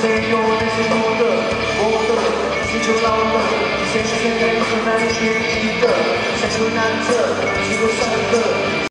Say 些我的，我 the older, older, future